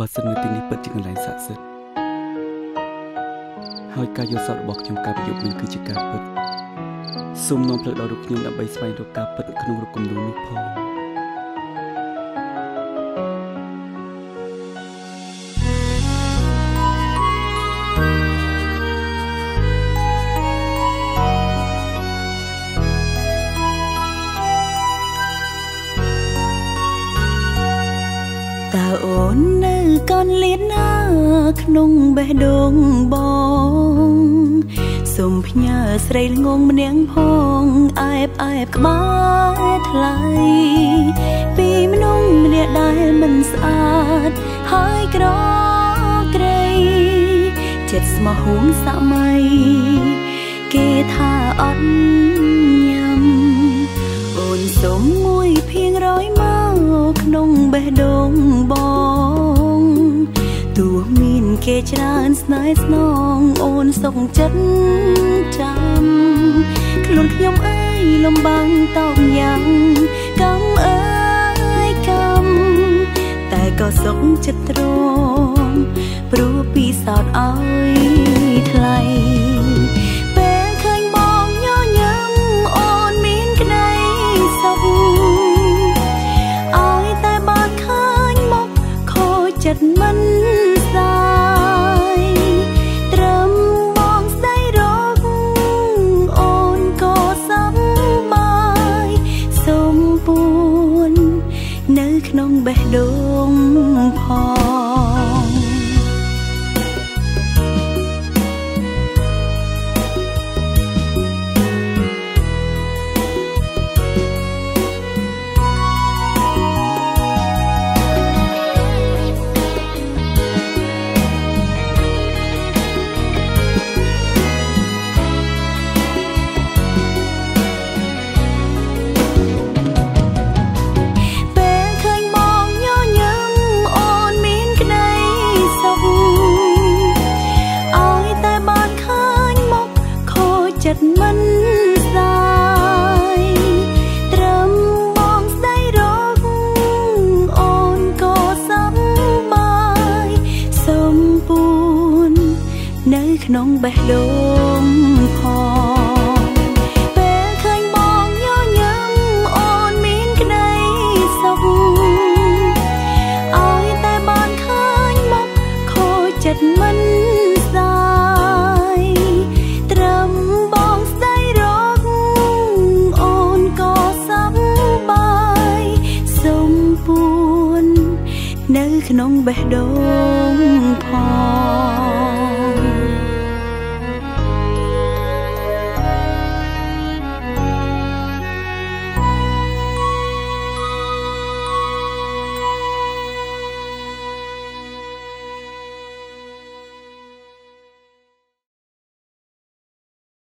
បើសិននៅទីនេះពិតជាកន្លែងស័ក្តិសិទ្ធិហើយការយល់សប្តិរបស់ខ្ញុំការប្រយុទ្ធនឹងគឺជាការពិតសូមនាំផ្លូវដល់រូបខ្ញុំដើម្បីស្វែងរកការពិតក្នុងរូបគំនូរនោះផង តើអូននៅកនលៀនណា ក្នុងបេះដូងបងសុំផ្ញើស្រីល្ងងម្នាក់ផងអែបអែបក្បែរថ្លៃពីមនុស្សម្នាក់ដែលមិនស្អាតហើយក្រក្រៃចិត្តស្មោះហួងសម័យគេថាអត់ញ៉ាំអូនសុំមួយភៀងរយមក ក្នុងបេះដូងបងទោះមានគេច្រើនស្នេហ៍ស្នងអូនសុខចិត្តចាំខ្លួនខ្ញុំអើយលំបាំងតោកយ៉ាងកំអើយកំតែក៏សុខចិត្តទ្រាំព្រោះពីសោតអើយថ្លៃ ក្នុងបេះដូងផង ចិត្តមិនសាយត្រឹមបងស្ដីរកអូនក៏សំបាយសុំពួននៅក្នុងបេះដូងផង ក្នុងបេះដូងផង